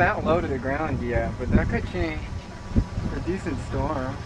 that low to the ground yet, but that could change. A decent storm.